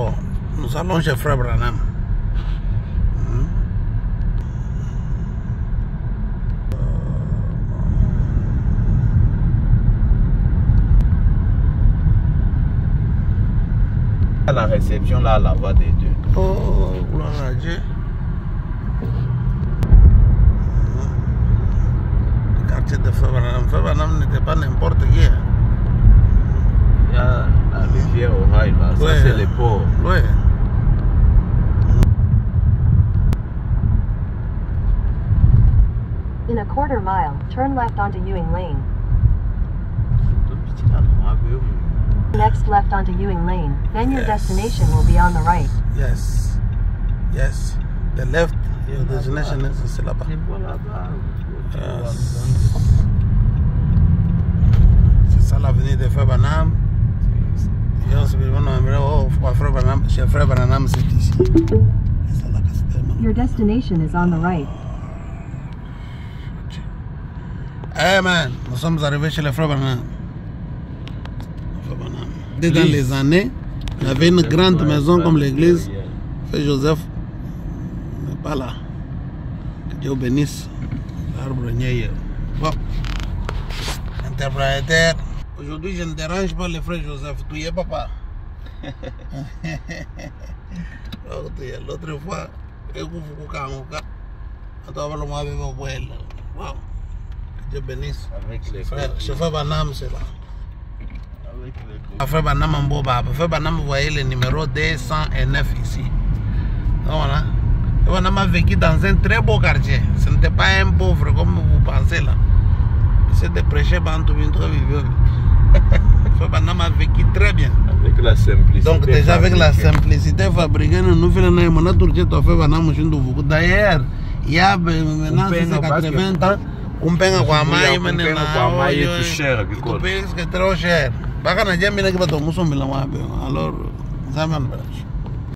Bon, nous allons chez Frère Branham. À la réception, là, à la voix des deux. Oh, gloire à Dieu. Le quartier de Frère Branham. Frère Branham n'était pas n'importe qui. Les In a quarter mile, turn left onto Ewing Lane. Next left onto Ewing Lane, then your Yes. destination will be on the right. Yes. Yes. The left, your destination is c'est là-bas. Yes. C'est ça l'avenir de Frère Branham. Et on se chez Frère Branham, c'est ici. Your destination is on the right. Eh man, nous sommes arrivés chez le frère Branham. Le frère Branham. Dès dans les années, il y avait une grande maison comme l'église. Frère Joseph n'est pas là. Que Dieu bénisse l'arbre niais. Bon. Interprétaire. Aujourd'hui, je ne dérange pas le frère Joseph. Tu y es, papa. L'autre fois, je vous ka moka. Attends, le moi avec mon poêle. Wow. Dieu bénisse. Avec les frères. Je fais banam, c'est là. Avec les frères banam en boba. Frère banam, vous voyez le numéro 209 ici. Voilà. Et on a vécu dans un très beau quartier. Ce n'était pas un pauvre comme vous pensez là. C'est de prêcher Bantou Bintou a vécu très bien. Avec la simplicité. Donc déjà avec la simplicité fabriquée, nous faisons un mon tour de. D'ailleurs, il y a ben, maintenant Kumpenga, c'est parce que- 80 ans. Maintenant. est cher, trop cher. Mbila wapi. Alors, barash.